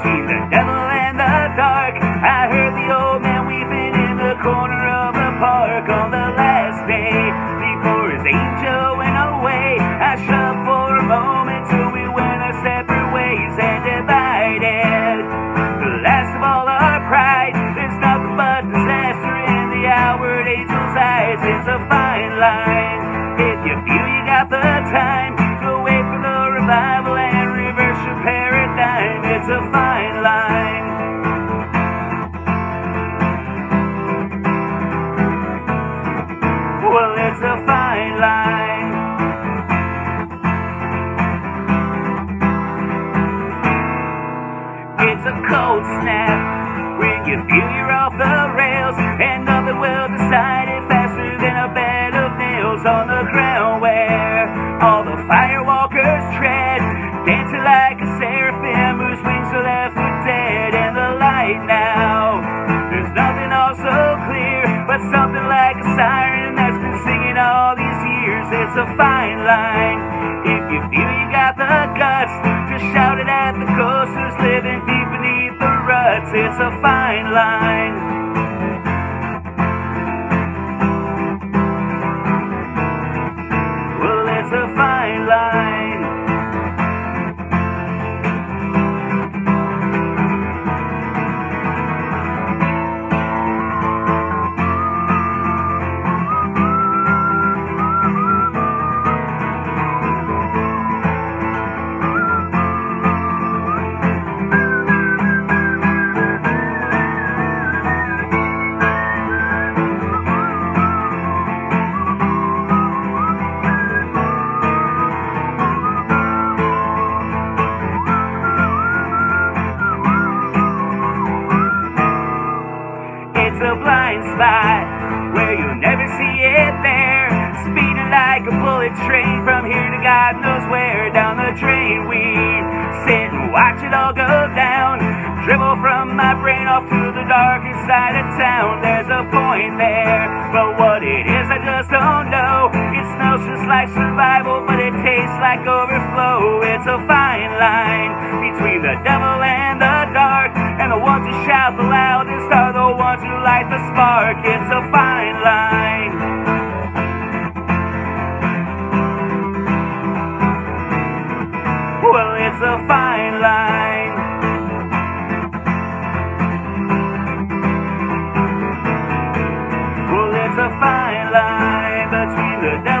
between the devil and the dark. I heard the old man weeping in the corner of the park on the last day before his angel went away. I shut for a moment till we went our separate ways and divided. The last of all our pride, there's nothing but disaster in the outward angel's eyes. It's a fine line. If you feel you got the time to wait for the revival and reverse your paradigm, it's a It's a fine line. It's a cold snap when you feel you're off the rails and nothing will decide it faster than a bed of nails on the ground where all the firewalkers tread, dancing like a seraphim whose wings are left for dead in the light now. There's nothing all so clear but something like a siren years. It's a fine line. If you feel you got the guts to shout it at the coasters living deep beneath the ruts, it's a fine line. Where you never see it there. Speeding like a bullet train from here to God knows where. Down the drain we sit and watch it all go down. Dribble from my brain off to the darkest side of town. There's a point there, but what it is I just don't know. It smells just like survival, but it tastes like overflow. It's a fine line between the devil and the dark. And the ones who shout the loudest ones who light the spark. It's a fine line. Well, it's a fine line. Well, it's a fine line between the